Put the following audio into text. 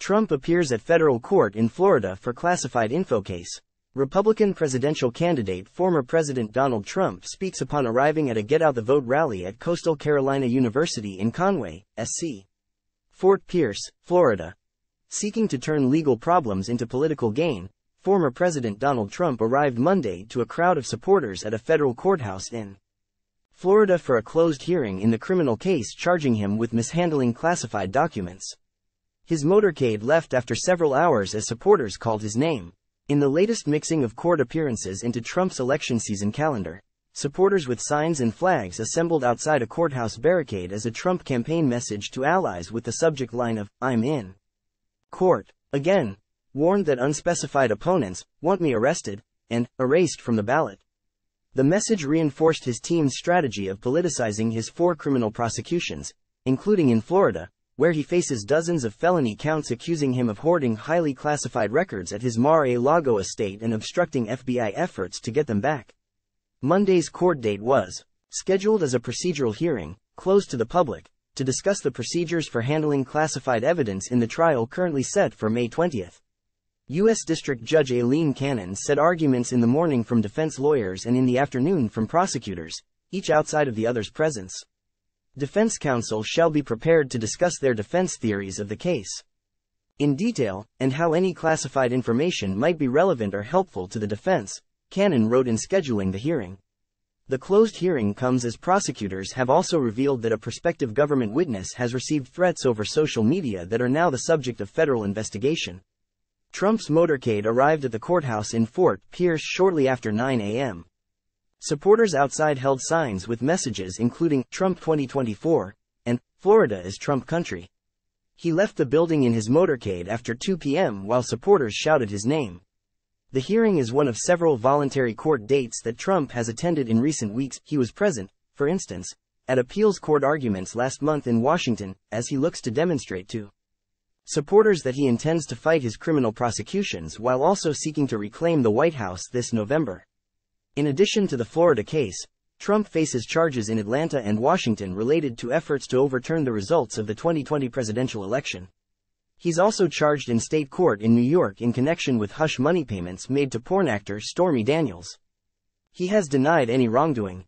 Trump appears at federal court in Florida for classified info case. Republican presidential candidate former President Donald Trump speaks upon arriving at a Get Out the Vote rally at Coastal Carolina University in Conway, SC. Fort Pierce, Florida. Seeking to turn legal problems into political gain, former President Donald Trump arrived Monday to a crowd of supporters at a federal courthouse in Florida for a closed hearing in the criminal case charging him with mishandling classified documents. His motorcade left after several hours as supporters called his name. In the latest mixing of court appearances into Trump's election season calendar, supporters with signs and flags assembled outside a courthouse barricade as a Trump campaign message to allies with the subject line of, I'm in. Court, again, warned that unspecified opponents want me arrested and erased from the ballot. The message reinforced his team's strategy of politicizing his four criminal prosecutions, including in Florida, where he faces dozens of felony counts accusing him of hoarding highly classified records at his Mar-a-Lago estate and obstructing FBI efforts to get them back. Monday's court date was scheduled as a procedural hearing, closed to the public, to discuss the procedures for handling classified evidence in the trial currently set for May 20. U.S. District Judge Aileen Cannon said arguments in the morning from defense lawyers and in the afternoon from prosecutors, each outside of the other's presence defense counsel shall be prepared to discuss their defense theories of the case in detail, and how any classified information might be relevant or helpful to the defense, Cannon wrote in scheduling the hearing. The closed hearing comes as prosecutors have also revealed that a prospective government witness has received threats over social media that are now the subject of federal investigation. Trump's motorcade arrived at the courthouse in Fort Pierce shortly after 9 a.m. Supporters outside held signs with messages including Trump 2024 and Florida is Trump country. He left the building in his motorcade after 2 p.m. while supporters shouted his name. The hearing is one of several voluntary court dates that Trump has attended in recent weeks. He was present, for instance, at appeals court arguments last month in Washington, as he looks to demonstrate to supporters that he intends to fight his criminal prosecutions while also seeking to reclaim the White House this November. In addition to the Florida case, Trump faces charges in Atlanta and Washington related to efforts to overturn the results of the 2020 presidential election. He's also charged in state court in New York in connection with hush money payments made to porn actor Stormy Daniels. He has denied any wrongdoing.